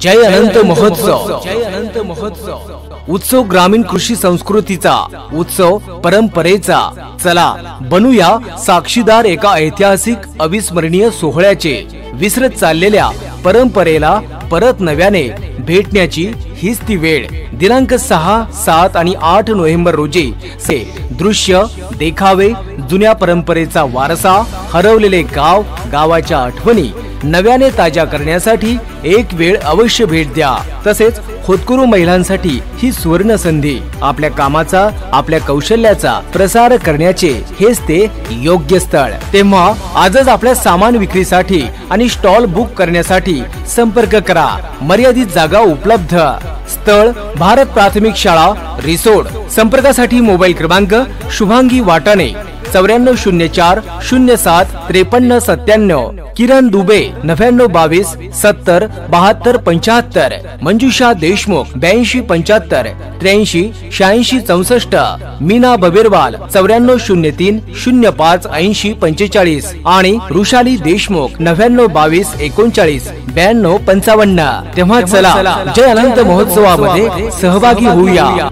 जय अनंत महोत्सव. जय अनंत महोत्सव. उत्सव ग्रामीण कृषी संस्कृतीचा उत्सव परंपरेचा. चला बनूया साक्षीदार एका ऐतिहासिक अविस्मरणीय सोहळ्याचे. विसरत चाललेल्या परंपरेला परत नव्याने भेटण्याची हीच ती वेळ. दिनांक सहा सात आणि आठ नोव्हेंबर रोजी से दृश्य देखावे जुन्या परंपरेचा वारसा हरवलेले गाव गावाच्या आठवणी नव्याने ताज्या करण्यासाठी एक वेळ अवश्य भेट द्या. तसेच होतकरू महिलांसाठी ही सुवर्ण संधी. आपल्या कामाचा आपल्या कौशल्याचा प्रसार करण्याचे हेच ते योग्य स्थळ. तेव्हा आजच आपल्या सामान विक्रीसाठी आणि स्टॉल बुक करण्यासाठी संपर्क करा. मर्यादित जागा उपलब्ध. स्थळ भारत प्राथमिक शाळा रिसोड. संपर्कासाठी मोबाईल क्रमांक शुभांगी वाटाणे. चौऱ्याण्णव शून्य चार शून्य सात त्रेपन्न सत्त्याण्णव. किरण दुबे नव्याण्णव बावीस सत्तर बहात्तर पंच्याहत्तर. मंजुषा देशमुख ब्याऐंशी पंच्याहत्तर. त्र्याऐंशी शहाऐंशी चौसष्ट. मीना बबेरवाल चौऱ्याण्णव शून्य तीन शून्य पाच ऐंशी पंचेचाळीस. आणि रुशाली देशमुख नव्याण्णव बावीस एकोणचाळीस ब्याण्णव पंचावन्न. तेव्हा चला जय अनंत महोत्सवामध्ये सहभागी होऊया.